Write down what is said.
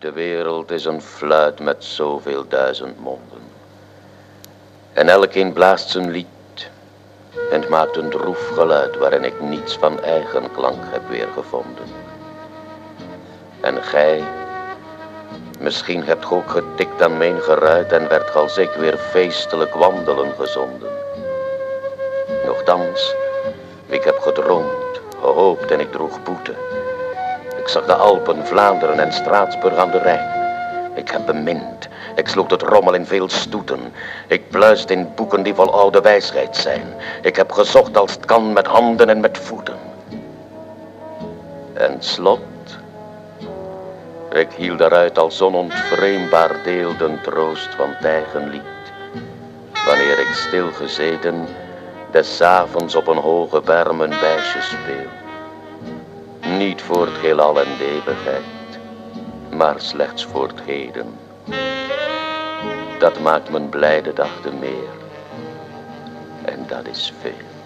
De wereld is een fluit met zoveel duizend monden. En elkeen blaast zijn lied en maakt een droef geluid waarin ik niets van eigen klank heb weergevonden. En gij, misschien hebt ge ook getikt aan mijn geruit en werd als ik weer feestelijk wandelen gezonden. Nochtans, ik heb gedroomd, gehoopt en ik droeg boete. Ik zag de Alpen, Vlaanderen en Straatsburg aan de Rijn. Ik heb bemind, ik sloeg het rommel in veel stoeten. Ik pluist in boeken die vol oude wijsheid zijn. Ik heb gezocht als het kan met handen en met voeten. En slot, ik hield daaruit als onontvreembaar deel den troost van eigen lied. Wanneer ik stilgezeten des avonds op een hoge berm een wijsje speel. Niet voor het heelal en de eeuwigheid, maar slechts voor het heden. Dat maakt mijn blijde dag te meer. En dat is veel.